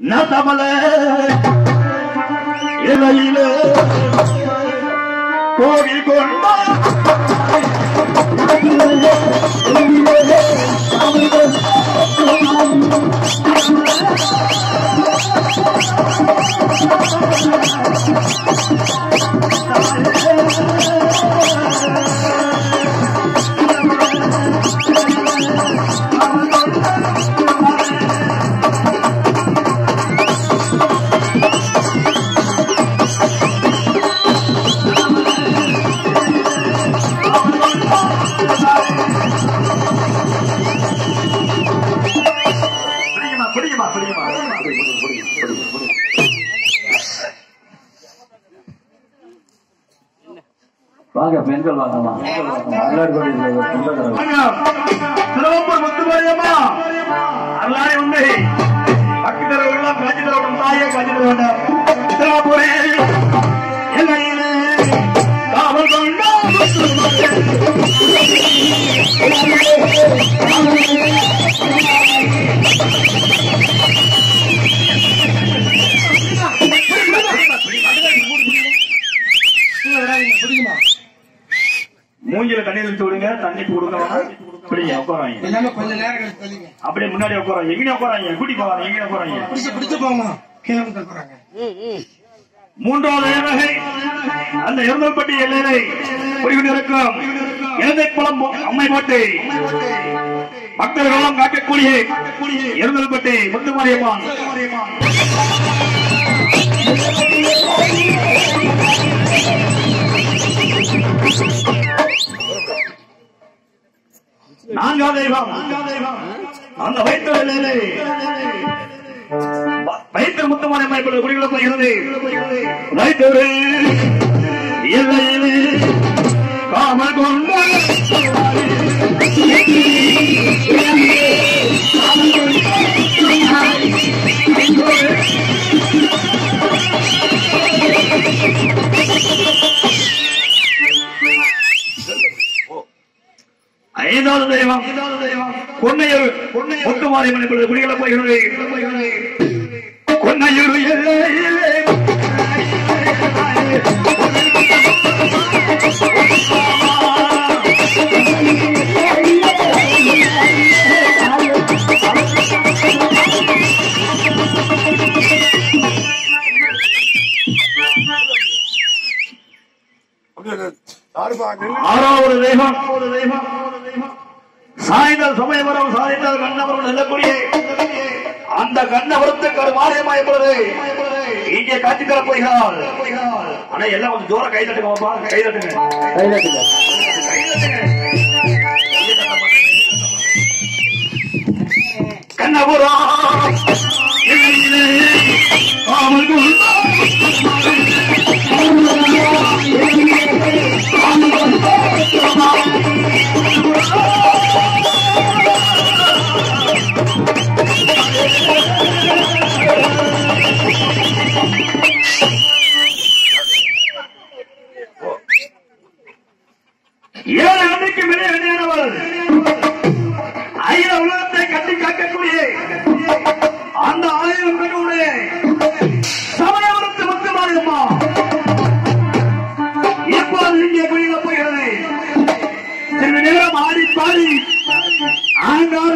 நதமல இலையிலே கோவில் கொண்ட வாங்க பெண்கள் வாங்கம்மா. மயிலாடுதுறை சொந்தக்காரங்க. திருவம்பூர் முத்துமாரியம்மா அருளாய் உண்மை பக்கத்தில் உள்ள காஞ்சி தரவும் தாயே காஞ்சி தர வேண்டாம் திருவம்பூரே எல்லையிலே காவல் கொண்ட முத்துமாரியம்மா. மூஞ்சில தண்ணி தெளிச்சு விடுங்க தண்ணி கொடுங்க பிடிங்க உட்காராங்க. எல்லாமே கொஞ்ச நேரம் கழிச்சு சொல்லிங்க அப்படியே முன்னாடி உட்காராங்க. எங்கேயும் உட்காராங்க? கூட்டி போவாங்க எங்கேயும் உட்காராங்க? பிடிச்சு பிடிச்சு போமா கீழே போறாங்க மூன்றாவது ஏழகை அந்த இருந்தல்பட்டி எல்லையை புரிவினிருக்கும் இலந்தை குளம் அம்மை போட்டு பக்தர்களும் காக்கக்கூடிய இருந்தல்பட்டி முத்துமாரியம்மன். நான்காவது தெய்வம் அந்த வைத்த எல்லையிலே வைத்த முத்துமாரியம்மை குடிகளை போகிறது வைத்தவரே எல்லையிலே காமல் கொண்ட ஐந்தாவது தெய்வம். பொன்னையூர் முத்துமாரியம்மன் இப்பொழுது குடிகளை போகிறது பொன்னையூர் எல்லையிலே ஆறாவது தெய்வம். சாய்ந்தால் சமயபுரம் சாய்ந்தால் கண்ணபுரம் செல்லக்கூடிய அந்த கண்ணபுரத்துக்கு ஒரு மாரியம்மா என்பது இங்கே காட்சி தர போகிறாள் ஆனா எல்லாம் கொஞ்சம் தூரம் கை தட்டுங்க பாப்பா கை தட்டுங்க. கை கண்ணபுரம். காவல் ஏழு அன்றைக்கு மேலே வெளியானவர் அகில உலகத்தை கட்டி காக்கக்கூடிய அந்த ஆயிரம் பெண்ணுடைய சமயவரத்து முத்துமாரியம்மா எப்போது இங்கே வெளியில போகிறது சிறிது நேரம் ஆடி பாடி ஆண்டார